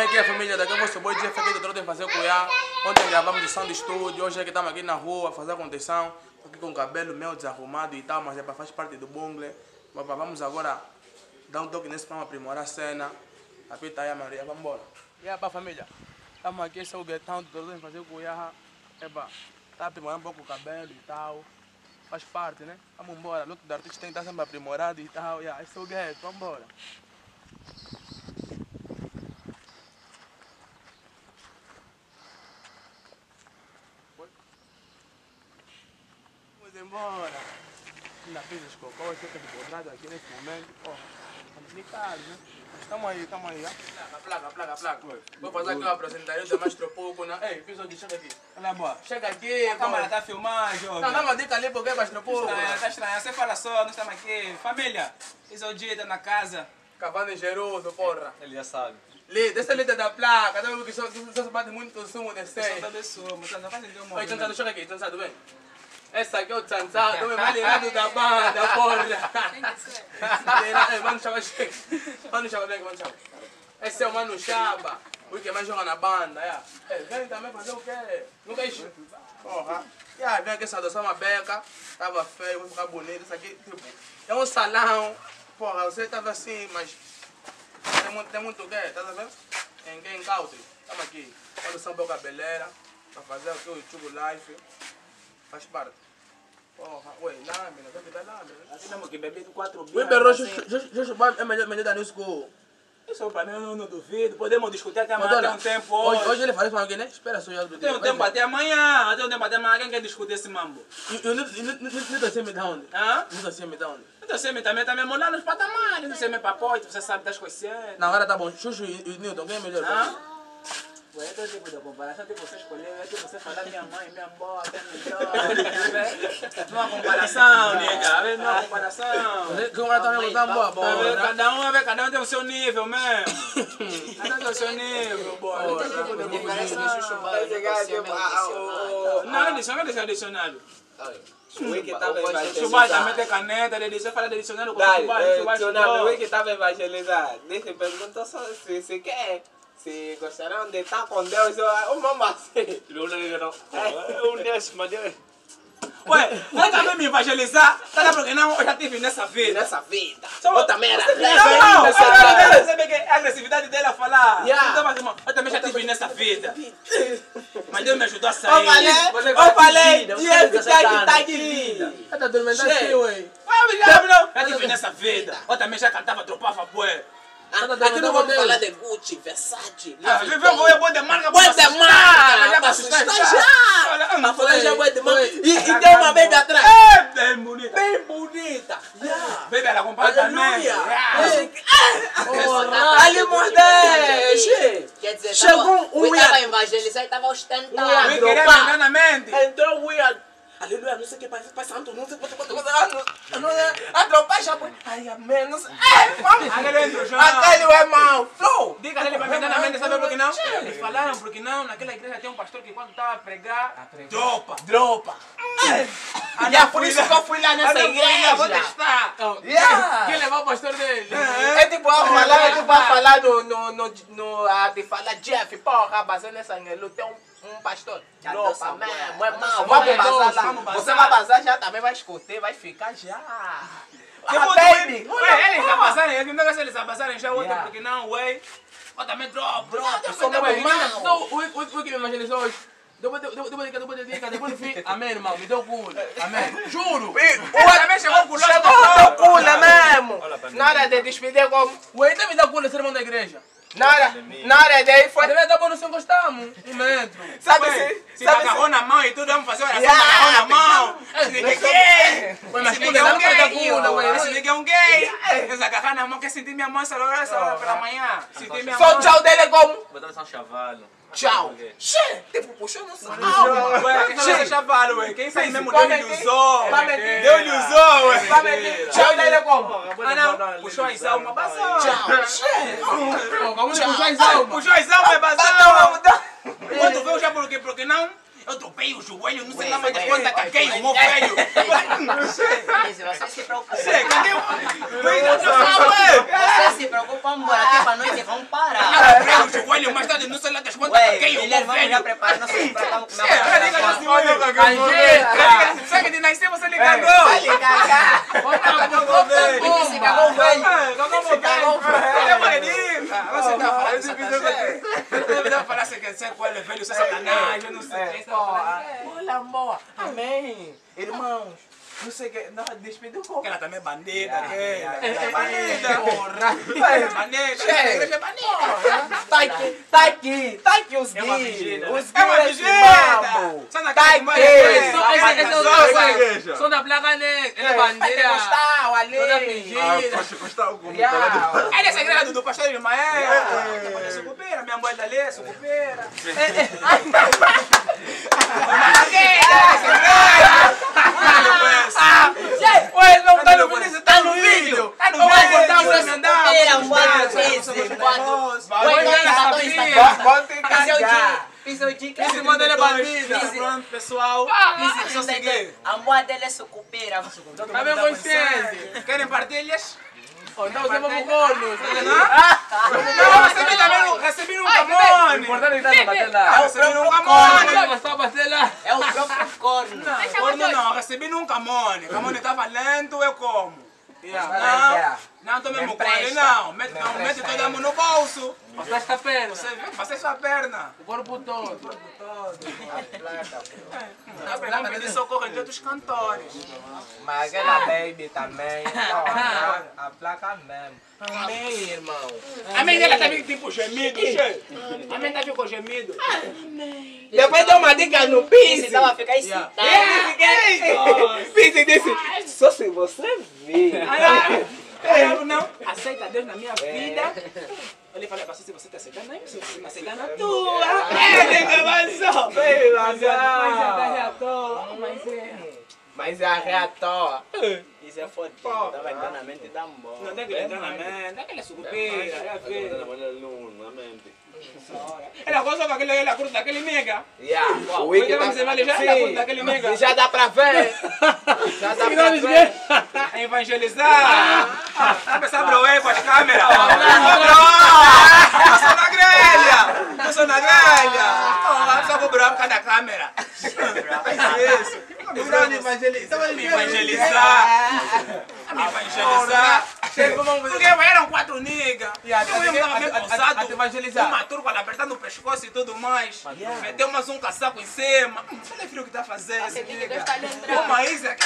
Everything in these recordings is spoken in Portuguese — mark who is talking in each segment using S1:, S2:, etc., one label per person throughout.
S1: como é que é família? Daqui a pouco o boy Jeff aqui do Trotem fazer cuiá. Ontem gravamos de som de estúdio, hoje é que estamos aqui na rua fazer a condição. Aqui com o cabelo meu desarrumado e tal, mas é para faz parte do bungle. Vamos agora dar um toque nesse para aprimorar a cena. Apita aí a Maria, vamos embora. E aí, família? Estamos aqui, esse é o guetão do Trotem fazer cuiá. Eba, tá aprimorando um pouco o cabelo e tal. Faz parte, né? Vamos embora. Luto do artista tem que estar sempre aprimorado e tal. Yeah, esse é o gueto, vamos embora. Embora. Ainda fiz os cocôs, fica desbordado aqui nesse momento. Ó, complicado, né? Mas Tamo aí, tamo aí. ó. Placa, placa, placa, placa. Vou fazer aqui uma apresentação da mais pouco, né? Ei, episódio, chega aqui.
S2: Olha boa.
S1: Chega aqui,
S2: A câmera tá filmando, jovem.
S1: Não, dá uma dica ali porque é mais pouco.
S2: Estranha, tá estranho. Você fala só, nós estamos aqui. Família, esse é o dia, tá na casa.
S1: Cavando engeroso, porra.
S3: Ele já sabe.
S1: Lê, desce a letra da placa, tá vendo que só, só, só bate muito sumo de
S2: Só
S1: seis.
S2: da pessoa, mas não faz nenhum
S1: Oi, Tchansado,
S2: movimento.
S1: chega aqui, Tchansado, vem. Essa aqui é o Tchansado, me vai ligado da banda, porra. Mano Chaba, chega. Mano Chaba, vem, Mano Chaba. Esse é o Mano Chaba, o que mais joga na banda, é. Vem também fazer o quê? Nunca enche. Porra. E aí, vem aqui essa adoção, uma beca. Tava feio, vou ficar bonito. Isso aqui, tipo, é um salão. Porra, você tava assim, mas tem muito, tem muito o quê? Tá vendo? Em Game Country. Estamos aqui. Quando são boa cabeleira. Pra fazer aqui o YouTube Life. Faz parte. Porra, ué, lâmina, vai pegar lâmina.
S2: Assim mesmo que bebi quatro
S1: Ui,
S2: bias.
S1: berro,
S2: assim.
S1: é melhor, dar nisso com.
S2: Isso pra mim eu não, não duvido. Podemos discutir até amanhã, até
S1: olha,
S2: um tempo
S1: hoje,
S2: hoje.
S1: hoje ele faz para alguém, né? Espera só já do
S2: Tem um tempo até amanhã, até um tempo até amanhã. Quem quer discutir esse mambo?
S1: E o Nito me dá onde?
S2: Hã?
S1: Nito me dá onde?
S2: Você me também tá mesmo lá nos patamares, você me papote, você sabe das coisas.
S1: Na hora tá bom, Xuxu e e Newton, quem é melhor?
S2: Hã? Ué, é todo tipo de comparação, tipo você escolher, é tipo você falar minha mãe, minha avó, até melhor. Não há comparação, nega, não há comparação.
S1: Que tá me botando boa,
S2: Tá
S1: boa.
S2: Cada um, é, cada um tem o seu nível mesmo. Cada um tem o seu nível, boy. Não tipo comparação. É dicionário, é dicionário.
S3: O tava
S2: Chubá também tem caneta, ele você fala de dicionário com
S3: eh,
S2: chubá,
S3: Tionado, o
S2: chubá.
S3: Wiki tava evangelizado. Deixa eu perguntar só se, se quer. Se gostaram de estar com Deus, ou o mamãe assim.
S4: Um desses, mas Deus.
S2: Ué, você também me evangelizar? Sabe por que não? Eu já tive nessa vida.
S3: Nessa vida.
S2: Só-
S3: Eu também era
S2: Não, não, não,
S3: sabe?
S2: não, sabe que a agressividade dele a falar.
S3: Yeah.
S2: Então, mas, irmão, eu também já tive nessa vida. Mas Deus me ajudou a
S3: Eu
S2: sair.
S3: falei,
S4: Você
S3: eu falei,
S4: você vai
S3: que tá tá de vida.
S1: Tá dormindo assim, ué.
S2: Não. Já tive nessa vida. Eu também já cantava, tropava, bué.
S3: Ah,
S1: Tá
S3: Aqui não vamos falar de Gucci, Versace,
S2: Ah,
S3: Vuitton.
S2: bué, bué de marca, pra
S3: de marca, pra
S2: assustar, já.
S3: Pra falar já bué de marca. E, e tem uma baby atrás.
S2: É, bem bonita.
S3: Bem bonita. Yeah.
S2: Baby, ela compara também.
S3: Aleluia.
S2: Yeah.
S3: É. Ali Mordeste.
S5: Quer dizer,
S3: Chegou um
S5: estava evangelizando e estava ostentando.
S3: Entrou o ia. Aleluia, não sei o que, Pai, Pai Santo, não sei o que, Pai Santo, a tropa já foi. Ai, amém, não sei. É, vamos.
S2: Aquele já.
S3: Aquele é mau. Flow.
S2: Diga ele me dar na mente, sabe por que não? Eles falaram porque não, naquela igreja tem um pastor que quando estava a pregar, dropa.
S3: Dropa. E é por isso que eu fui lá nessa
S2: Vou
S3: igreja.
S2: testar.
S3: Yeah.
S1: Quem levou o pastor dele?
S3: É tipo a falar, é tipo a falar no, no, no, no a de falar Jeff, porra, basando nessa angelo, tem um, um pastor. Mesmo, é mau. Vamos bazar lá. Você vai bazar já também, vai escutar, vai ficar já. Ah,
S2: Depois,
S3: baby.
S2: Ué, eles abasaram, eu não sei se eles abasaram já outro,
S3: Yeah.
S2: porque não, ué. Eu também drop, drop.
S3: Eu sou meu irmão.
S1: então, o que me evangelizou hoje? Depois de depois de dica, depois do fim. Amém, irmão, me deu culo. Amém. Juro.
S2: O também chegou com o
S3: Chegou o teu culo mesmo. Na hora de despedir como...
S1: Ué, então me dá culo, ser irmão da igreja.
S3: Na hora, na hora de ir foi...
S1: Dar bom, não se encostamos. Um metro.
S3: Sabe se...
S2: se
S3: Sabe
S2: agarrou
S3: se...
S2: na mão e tudo, vamos fazer oração agarrou na mão. Esse ninguém é gay.
S1: Ué, mas
S2: Esse
S1: culo
S2: ninguém é um gay. Esse ninguém é um gay. Eles agarrar na mão, quer sentir minha mão essa hora, essa hora pela manhã. Sentir minha
S3: Só
S2: mão.
S3: o tchau dele é como...
S4: Botando só um chavalo.
S3: Tchau. Che, tipo, puxou no salão.
S2: Ué, quem fala chavalo, ué? Quem fez mesmo
S3: Vai
S2: Deus lhe
S3: meter-
S2: usou.
S3: vai meter-
S2: Deus lhe usou, ué.
S3: Tchau dele é como...
S2: Ah, não. Puxou a Isaú, uma bazão.
S3: Tchau. Che.
S1: Vamos puxar as almas.
S2: Puxou a Isaú, uma
S3: Bateu,
S2: bazão.
S3: vamos dar...
S2: Quando veio já por quê? Porque não? Eu tropei o joelho, não sei lá mais de
S5: ué,
S2: caguei, o meu velho.
S5: Mas Você se preocupa.
S2: Sei, cadê o...
S5: Você se preocupa, vamos embora aqui pra noite, vamos parar.
S2: Pega o joelho mais tarde, não sei lá das quantas. Quem o
S5: Guilherme, vamos já
S2: velho?
S5: preparar nosso pra cá.
S2: É, diga olha,
S1: Ajeita!
S2: Sabe de nascer você ligando?
S1: Bota a bota a
S5: Esse cagou
S1: bomba!
S5: velho.
S2: Olha a moreninha! Você tá falando sacanagem? Você você com ele velho, você é sacanagem, eu não sei o que você tá falando.
S3: Olha, amor. Amém. Irmãos, não sei o que. Nós despedimos com.
S2: Aquela também é bandida, aquela.
S3: É
S2: É
S3: bandida.
S2: bandida. É bandida. A igreja é bandida.
S3: Tá aqui, tá aqui, tá aqui os
S2: É
S3: guias.
S2: É uma
S3: mambo.
S2: Só na
S3: Tá aqui.
S2: mãe.
S1: Esse esse- esse é o
S3: Só
S1: som-
S4: igreja.
S1: som da placa negra, ele é
S3: ter
S1: bandeira.
S3: gostar, ali.
S1: Toda
S4: Ah,
S1: fingida.
S4: posso gostar algum
S3: Yeah.
S2: É igreja do- pastor Ismael. Que pode sucupeira, minha mãe dali é sucupeira.
S3: Ué, não tá no vídeo, tá no vídeo.
S2: Tá no
S3: Vamos
S2: vídeo,
S3: botar
S2: tá
S3: o
S2: no
S3: meu
S2: vídeo.
S3: andar.
S5: Era um
S2: Somos
S5: bando
S2: nervosos,
S5: desse,
S2: somos
S5: bando.
S2: nervosos.
S5: Ué,
S1: Vai,
S5: quem tá
S1: vai,
S5: no
S1: vai.
S5: Instagram?
S3: Bota em
S5: Esse é o
S3: carregar.
S5: Dica. Esse é o Dica.
S1: Esse mano ele é bandida.
S2: Pronto, pessoal. Só seguir.
S5: A moa dele é sucupeira.
S1: Tá bem consciente.
S2: Querem partilhas?
S1: Então você vai pro corno. tá ligado?
S2: Não, recebi também um, recebi um camone.
S1: Importante que tá na bater lá.
S2: recebi um camone.
S1: mas só bater lá.
S5: É o próprio corno.
S2: Corno não, recebi um camone. Camone estava lento, eu como.
S3: Yeah.
S2: Não, não tô mesmo
S3: Me
S2: com ele,
S3: empresta.
S2: não. Mete,
S3: Me
S2: não, mete a
S3: ele.
S2: mão no bolso.
S1: Passaste a perna.
S2: Você passei sua perna.
S1: O corpo todo.
S2: Tá pegando pedir socorro entre outros cantores.
S3: Mas aquela baby também. A placa mesmo. Amém, irmão.
S2: A mãe dela também tipo gemido. A mãe tá com gemido.
S3: Depois deu uma dica no
S5: Esse
S3: Pisse.
S5: tava a ficar excitado.
S3: Pisse disse, só se você vir.
S2: Eu não aceita Deus na minha vida. Ele falou, pastor, se você tá aceitando, aí se você não aceitar na tua. É, nega, mas ó.
S1: Mas é. Mas é.
S3: Mas é a reator.
S5: Isso é fodido. Tava entrando na mente da mão.
S2: Não tem que entrar na mente, aquela sucupira, é a ver.
S4: na mente.
S2: Ela gostou com aquele, ela curta daquele nega.
S3: Yeah. O Wiki tá...
S2: já ela curta daquele mega.
S3: Já dá pra ver. Já dá pra ver.
S2: A evangelizar. A pensar, bro, aí com as câmeras. Eu sou na grelha. Eu sou na grelha. Oh, só vou bro por causa da câmera. Isso. Me evangelizar. Me evangelizar. Porque eram briga.
S1: Yeah,
S2: eu ia
S1: me
S2: dar bem
S1: pausado,
S2: o maturo com a pescoço e tudo mais. Yeah. Meteu mais um caçaco em cima. Hum, olha filho o que tá fazendo. Esse nigga. O Maísa,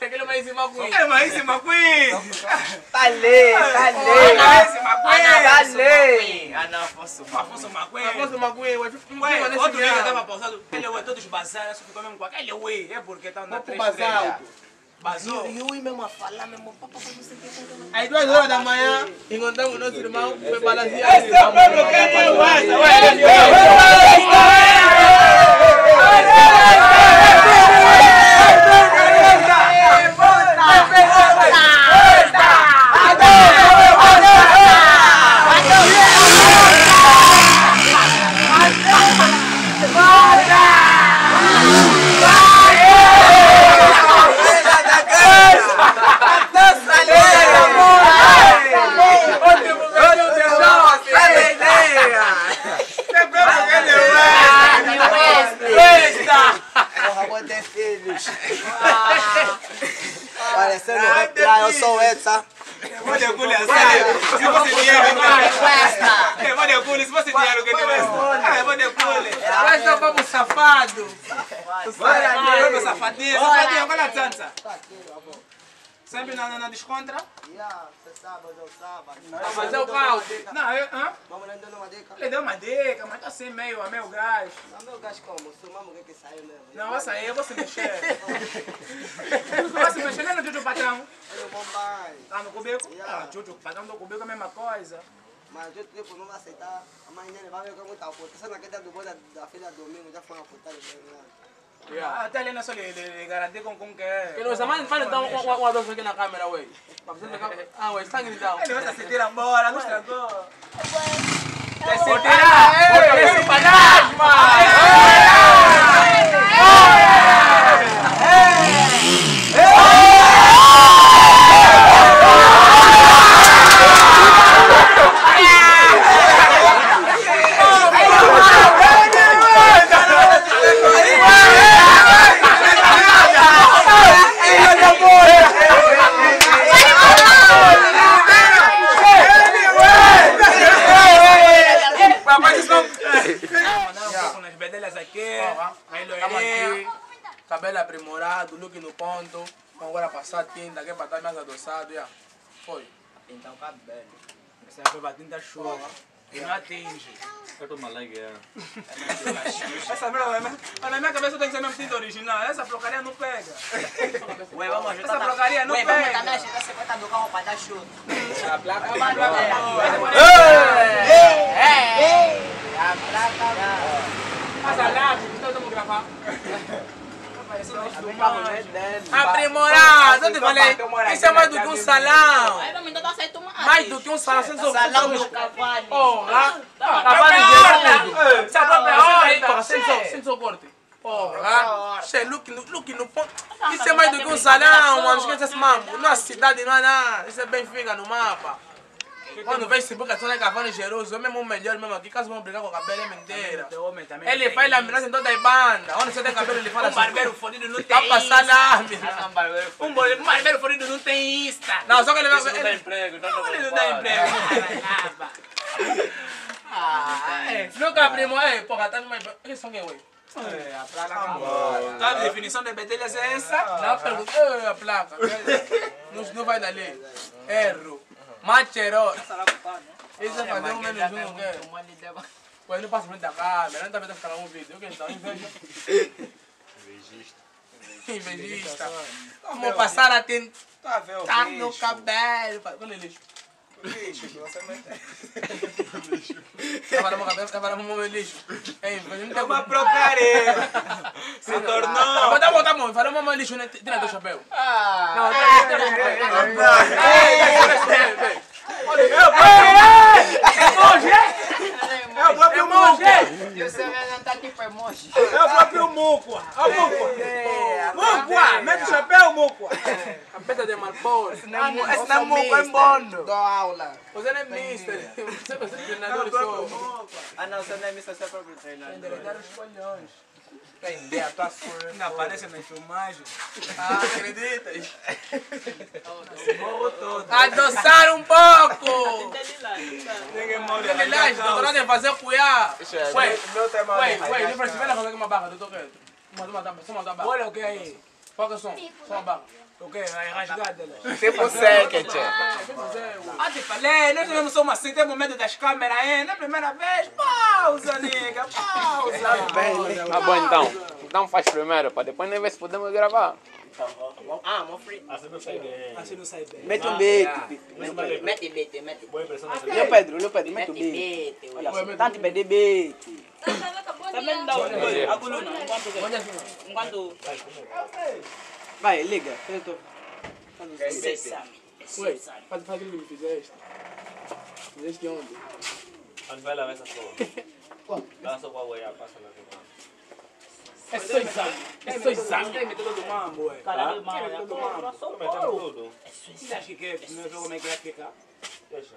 S1: Aquele Maísa Macuí.
S2: É Maísa Macuí.
S3: Tá lei, tá lei.
S2: Maísa Macuí.
S3: Tá.
S5: Ah, não,
S2: Afonso.
S1: Afonso Macuí.
S2: Afonso
S1: Macuí.
S2: Outro nigga tava pausado. Ele é todo esbazado, só ficou mesmo com aquele ué. É porque tá na
S3: 3-3. Bazo. Yui me mafala me mopapa kwa
S1: msiki. Aidwa zola da maya. Ingonda muno sirma
S2: me balazia. Este pueblo que ni wasa. Se fosse dinheiro, então. É, vou de culha, se fosse dinheiro, que vai? É, vou de culha.
S1: Vai ser papo safado.
S2: Vai, safadinha, safadinha, olha a dança. Sempre na, na, na descontra?
S5: sábado, sábado.
S1: Mas é o caos.
S2: Não, eu, hã?
S5: Vamos lá dando uma dica.
S2: Ele deu uma dica, mas tá assim meio a meio gás.
S5: Não, meu gás como? Sumamos o que que saiu mesmo.
S2: Não, vai sair, eu vou se mexer. Vou se mexer, nem no Juju Patrão.
S5: Olha o Bombay.
S2: Tá no cubico? Ah, Juju Patrão do cubico é a mesma coisa.
S5: Mas eu tipo, não vai aceitar. A mãe dele vai ver como tá puta. Só naquele dia do boi da, da filha domingo já foi uma putada.
S2: Ah, Até ali não é só lhe, lhe, lhe garantir com, com que é.
S1: Que não, mano, faz então um, um, um adoço aqui na câmera, ué. Pra você pegar- Ah, ué, sangue então.
S2: Ele vai se tirar embora, não estragou.
S1: Se tirar! Esse fantasma!
S2: Ei,
S1: adoçar tinta, quer botar mais adoçado, já. Foi.
S3: Pintar o cabelo.
S2: Essa é pra tinta chuva. E não atinge.
S4: Eu tô malagueando.
S2: Essa merda, mas na minha cabeça tem que ser mesmo tinta original. Essa porcaria não pega.
S3: Ué, vamos ajudar.
S2: Essa porcaria não
S3: Ué, vamos
S2: pega.
S3: também ajudar 50 do carro pra dar chuva.
S1: A placa.
S3: A placa.
S1: Passa lá, então vamos gravar. Aprimorado, eu te falei. Isso é mais do que um salão. Mais do que um salão, sem
S3: Salão do Cavani.
S1: Porra!
S6: Tá
S1: Cavalo de
S6: própria
S1: Essa própria horta,
S3: horta,
S1: sem socorte. Porra! Che, look no, look no ponto. Isso é mais do que um salão, mano. Esquece esse mambo. Não é cidade, não é nada. Isso é bem fica no mapa. Quando vem esse boca, só na Cavani cheiroso. É mesmo o melhor mesmo aqui. Caso vão brigar com a cabelo é mentira. Ele faz laminagem em toda a banda. Onde você tem cabelo, ele fala
S2: Um
S1: assim.
S2: barbeiro fodido não tem
S1: Tá passar lâmina.
S2: Um bar- um barbeiro fodido não tem Insta.
S1: Não, só que ele
S4: não
S1: vai.
S4: dá
S1: ele-
S4: emprego, então
S2: Ele não dá emprego.
S1: Ah, é. Nunca primo, é, porra, tá numa. Que som é, ué?
S2: É, a placa acabou. Então a definição de betelhas é essa.
S1: Não pergunta, é a placa. Não, não vai dali. Erro. Machero. Isso é fazer um menos um, o quê? Pô, não passa frente da câmera, não tá vendo ficar um vídeo. O que então? Inveja. Invejista. Vamos passar a tentar
S2: Tá vendo?
S1: Tá no cabelo. Quando é lixo? Tava no meu cabelo, tava no meu lixo. Ei, não
S2: É
S1: tem
S2: uma
S1: como.
S2: porcaria. Se
S1: Tá
S2: tornou.
S1: bom, tá bom, tá bom. Falou mamãe lixo, né? Tira teu chapéu.
S3: Ah,
S2: É o próprio Muco.
S3: e o seu não tá tipo emoji.
S2: É o próprio Muco. Ó, Muco. Muco, mete o chapéu, Muco.
S1: Cabeça de malpor.
S2: Esse não é Muco, é Bondo.
S3: Dou aula.
S1: Você não é mister. Você vai ser treinador só.
S3: Ah não, você não é missa, você é próprio treinador.
S1: Endereçar os colhões.
S3: Tem ideia, tua surra.
S2: Ainda aparece nas filmagens.
S1: Ah, acredita?
S2: Morro todo.
S1: Adoçar um pouco.
S2: Ninguém morre.
S1: Ele lá, doutorado em fazer cuiá. Ué,
S3: Meu tema
S1: ué, ué, não precisa fazer uma barra, doutor. Uma, uma, uma, uma barra.
S2: Olha o que é aí.
S1: É o som? Só barra.
S2: O que? É rasgada. né?
S3: Tipo seque, tchê.
S2: Ah, te falei, nós não somos assim, temos medo das câmeras, hein? Na primeira vez, pausa, nega, pausa.
S7: Tá bom então. Então faz primeiro, para depois nem ver se podemos gravar.
S3: Ah, mo free.
S4: Assim não sai bem.
S2: Assim não sai bem.
S5: Mete um beat.
S3: Mete beat, mete.
S4: Boa nessa
S5: Leo Pedro, Leo Pedro, mete o beat. Olha só, tanto pedir beat.
S6: Também dá
S2: Olha.
S6: A coluna, enquanto. Enquanto.
S5: Vai, liga. Um.
S1: Ué, faz aquilo que me fizeste. Fizeste onde?
S4: Onde vai lavar essa sua? Dá só com a goiaba, passa lá.
S1: É só exame. É só exame.
S2: Tem metida do mambo, ué.
S6: Caralho, mano. é
S4: Tô metendo tudo.
S2: Você acha que quer primeiro ver como é que vai ficar?
S4: Deixa.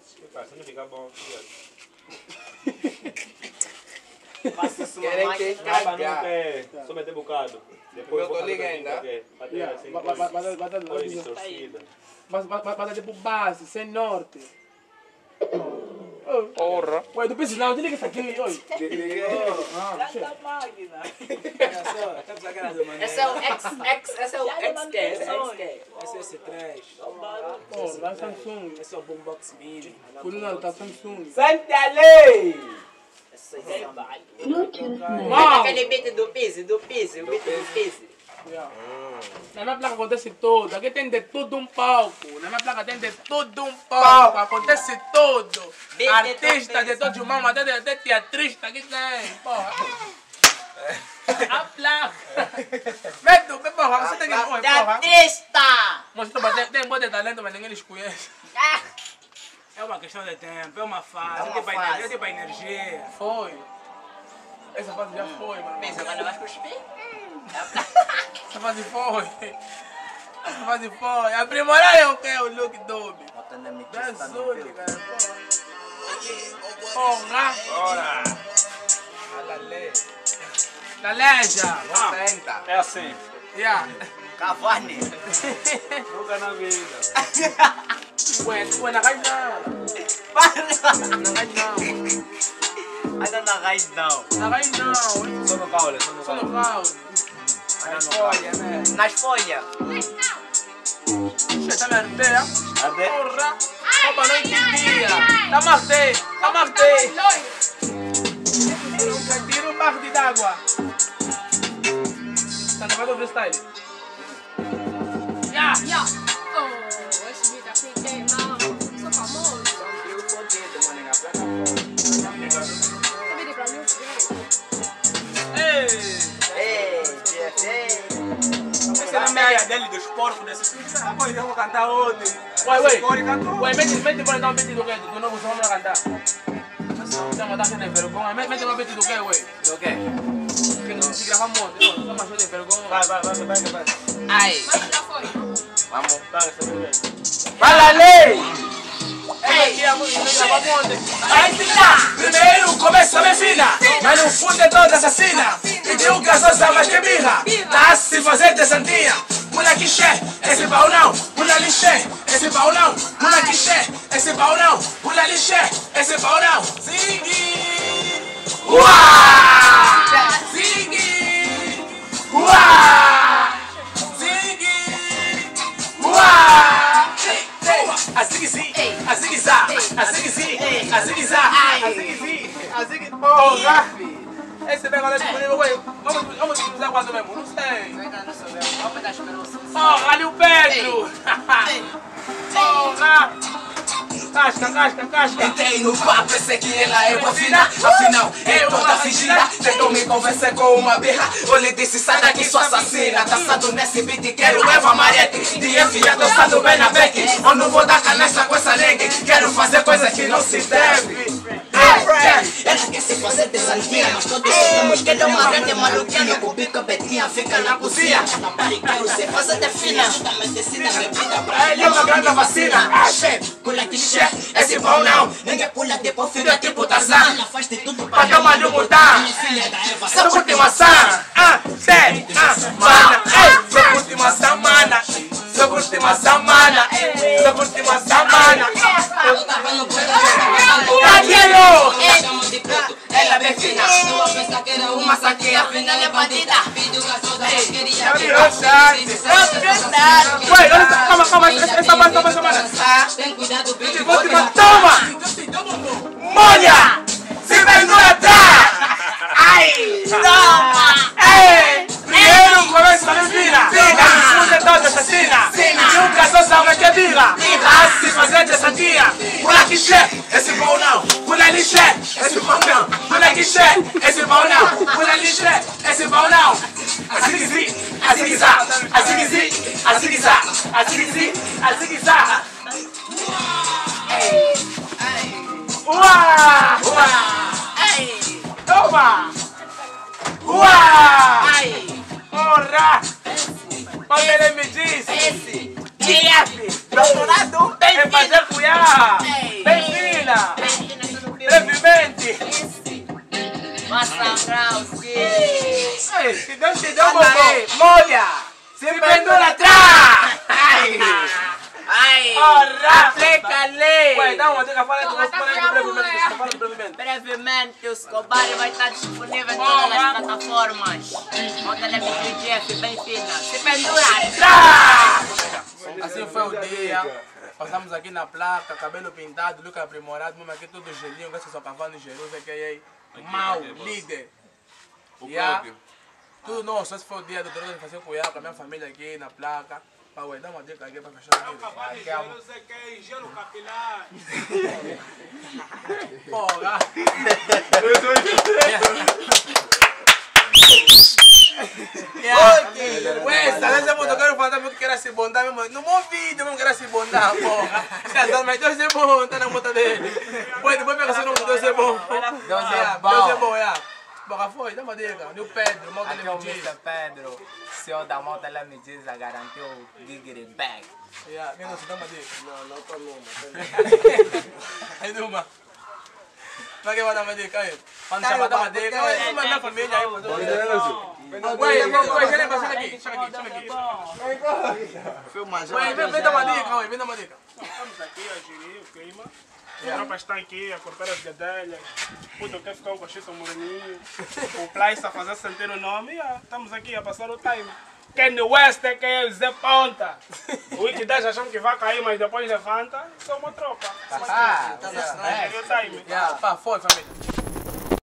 S4: Fica, se não ficar bom,
S5: Querem que
S4: pé, só meter bocado. Depois
S5: Eu tô ligando, tá?
S4: ok? Pra ter
S1: Yeah,
S4: assim,
S1: ba- ba- ba- ba- ba- ba-
S4: olho
S1: ba-
S4: distorcida.
S1: Mas bata tipo base, sem norte.
S7: Porra.
S1: Ué, tu pensa, não, desliga isso aqui, oi.
S2: Olha só, com essa
S3: é o X, X, esse é o XK, esse é o XK.
S2: Esse é esse trash.
S1: Pô, lá Samsung.
S2: Esse é o boombox mini.
S1: Coluna tá Samsung.
S2: Sente ali!
S1: Uau!
S3: Aquele beat do Pizzi, do Pizzi, o beat do Pizzi.
S1: Yeah. Na minha placa acontece tudo. Aqui tem de tudo um palco. Na minha placa tem de tudo um palco. Acontece tudo. Artista de todo mama, até, até teatrista aqui tem. Porra. A placa. Vem, porra. Você tem que. Oi, porra.
S3: Artista!
S1: Você tem, tem bom de talento, mas ninguém lhes conhece.
S2: É uma questão de tempo, é uma fase,
S3: É uma
S2: é tipo
S3: fase.
S2: energia, tipo energia.
S1: Foi. Essa fase já foi, mano.
S3: Pensa, quando vai cuspir?
S1: Essa fase foi. Essa fase foi. Aprimorar é o que? O look dobe.
S3: Botando a
S1: Das outras, cara. Porra.
S4: Bora!
S1: Galeja.
S3: Senta.
S4: É assim.
S1: Yeah.
S3: Cavani.
S4: Nunca na vida.
S1: Ué, ué, na raiz não. Na raiz não.
S3: Ainda na raiz não.
S1: Na raiz não.
S4: Só no caule, só no
S1: Só
S4: caule.
S1: no pau.
S3: Nas folhas, né? Nas folhas.
S1: Che, tá me ardeia?
S2: Arde?
S1: Porra! Opa, não entendia! Tá martei! Tá martei! Tira um barco de água! Tá no vai freestyle? Ya!
S8: Ya. Oh, É
S1: a meia
S2: dele dos porcos desse filho. Ah, pô, então eu vou cantar ontem.
S1: Ué, ué! Ué, mete, mete para dar um beat do quê? Do novo som pra cantar. Não tá tendo vergonha? Mete mete um beat do quê, ué?
S2: Do quê?
S1: Que não se grava muito. Não, só mais de vergonha.
S2: Vai, vai, vai, vai, vai.
S3: Ai,
S8: Mas já foi.
S3: vamos.
S1: Vai.
S3: Fala, lei! Ficar! Primeiro começa bem fina, mas no fundo é toda assassina. Pediu gasosa, mas que birra. Tá se fazer de santinha. Mula quiché, esse pau não. Mula lixé, esse pau não. Mula quiché, esse pau não. Mula lixé, esse pau não. Ziggy! Uá! Ziggy! Uá! Ziggy! Uá!
S1: Porra! Esse pega lá disponível, ué. Vamos, vamos usar quanto mesmo? Não sei. Porra, ali o Pedro! Porra! Casca, casca, casca!
S3: Entrei no papo, pensei que ela é boa fina Afinal, é toda fingida Tentou me convencer com uma birra Olhei disse, sai daqui, sua assassina Dançado nesse beat, quero Eva Marete De enfiar dançado bem na beck Eu não vou dar canastra com essa lengue Quero fazer coisas que não se deve
S9: Ela quer se fazer de santinha, mas todos sabemos que é uma grande maluquinha. Com bico betinha, fica na cozinha. Na quero se fazer de fina. Também decida bebida
S3: Ele é uma grande vacina Ah, chefe,
S9: Pula
S3: clichê, esse pau não
S9: Ninguém pula tipo filho,
S3: é tipo Tarzan
S9: Ela faz de tudo
S3: Pra dar uma mudar
S9: é.
S3: Só curte maçã, ah, ah, mana, ei, só curte mana, só curte maçã, mana, só curte maçã, mana.
S9: Eu tava no banho,
S3: Cabelo!
S9: chamam de preto, ela é bem fina. Tua pensa que era uma saqueira, afinal é bandida. Pediu gasosa, mas queria
S3: virou chance.
S1: Ué, olha, calma,
S3: Mas ele me disse! DF! Doutorado em fazer cuiá! Bem fina! Brevemente! Ei, Se Deus te deu um bobô! Molha! Se pendura atrás! Ai! Porra! Aplica a lei! Ué, dá uma dica, fala do fala do brevemente, fala do brevemente.
S9: Brevemente, o Escobar vai estar disponível em todas as plataformas. O Telemetria Jeff, bem fina. Se pendura!
S1: Assim foi o dia. Passamos aqui na placa, cabelo pintado, look aprimorado, mesmo aqui tudo gelinho, graças ao Cavalo Jerusa, que é mau, líder. Yeah. Tudo nosso, esse foi o dia do Doutor de fazer cuiá com a minha família aqui na placa. Pá, ué, dá uma dica aqui pra fechar o vídeo. Aqui é uma- Porra! Yeah. Ué, essa vez eu vou quero falar muito que era se bondar mesmo. No meu vídeo mesmo que era se bondar, porra. Já mas Deus é bom, tá na moto dele. Ué, depois pega seu nome, Deus é bom. Deus é bom. Deus é bom, é. Boca foi, dá uma dica. E o Pedro, mal dele
S3: Aqui é o
S1: me diz.
S3: Mr. Pedro, senhor da moto, ela me diz a garantiu o Giggity Bag.
S1: Yeah, não se dá uma dica.
S5: Não, não tô numa.
S1: Aí Numa. Vai que vai dar uma dica aí. Quando chama, dá uma dica. Numa é minha família aí. Ué, ué, ué, chega aqui, chega aqui, chega aqui.
S5: Filma já.
S1: Ué, vem, vem dar uma dica, vem dar uma dica.
S10: Estamos aqui a gerir o clima. A tropa está aqui a cortar as gadelhas. Puto quer ficar o cochiço moreninho. O Play está a fazer sentir o nome. Estamos aqui a passar o time. Kenny West é quem é Zé Ponta. O Wiki 10 achamos que vai cair, mas depois levanta. São uma tropa.
S1: Ah,
S10: tá, tá, tá, o time.
S1: tá, Pá, tá, tá,